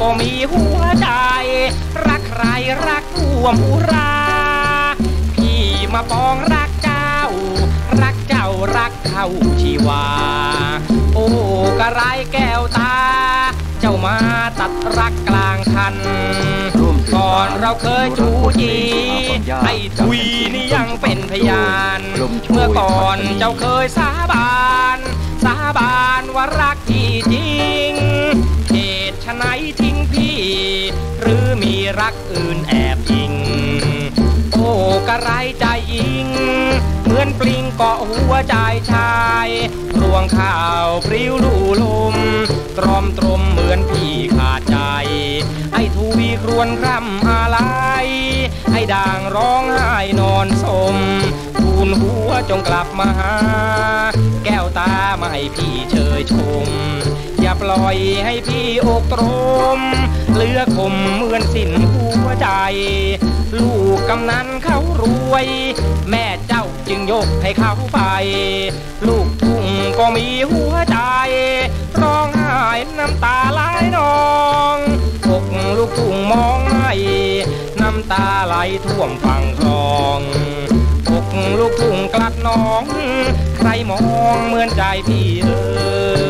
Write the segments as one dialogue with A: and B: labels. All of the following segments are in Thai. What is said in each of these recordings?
A: ก็มีหัวใจ รักใครรักท่วมอุรา พี่มาปองรักเจ้า รักเจ้ารักเขาชีวา โอ้กระไรแก้วตา เจ้ามาตัดรักกลางคัน ก่อนเราเคยจูจีไอ้ทุยนี่ยังเป็นพยาน เมื่อก่อนเจ้าเคยสาื่นแอบยิง โอ้กระไรใจยิง เหมือนปลิงเกาะหัวใจชายรวงข้าวปลิวลู่ลม ตรอมตรมเหมือนพี่ขาดใจ ไอ้ทุยครวนคร่ำอะไรให้ด่างร้องไห้นอนสมทูลหัวจงกลับมาหา แก้วตาไมาให้พี่เชยชม ปล่อยให้พี่อกตรมเลือคมเหมือนสิ้นหัวใจ ลูกกำนันเขารวย แม่เจ้าจึงยกให้เขาไป ลูกทุ่งก็มีหัวใจ ร้องไห้น้ำตาไหลนองอกลูกทุ่งมองไม่น้ำตาไหลท่วมฝั่งคลองอกลูกทุ่งกลัดน้อง ใครมองเหมือนใจพี่เอ่ย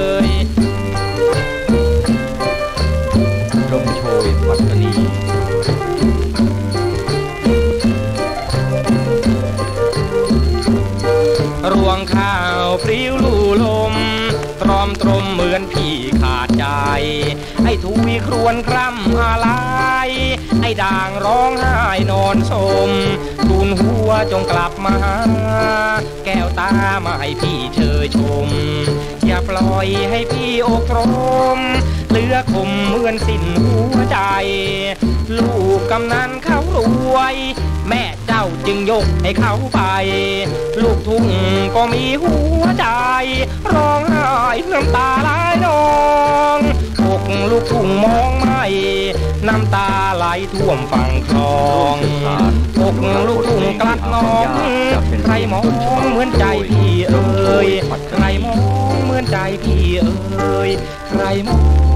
A: วงข้าวปลิวลู่ลม ตรอมตรมเหมือนพี่ขาดใจ ไอ้ทุยครวนคร่ำอะไรไอ้ด่างร้องไห้นอนสมทูลหัวจงกลับมา แก้วตามาให้พี่เชยชม อย่าปล่อยให้พี่อกรมเหลือคมเหมือนสิ้นหัวใจ ลูกกำนันเขารวย แม่าจึงยกให้เขาไป ลูกทุ่งก็มีหัวใจ ร้องไห้น้ำตาไหลนองอกลูกทุ่งมองไม่ น้ำตาไหลท่วมฝั่งคลองอกลูกทุ่งกลัดน้อง ใครมองเหมือนใจพี่เอ่ยใครมองเหมือนใจพี่เอ่ยใครมอง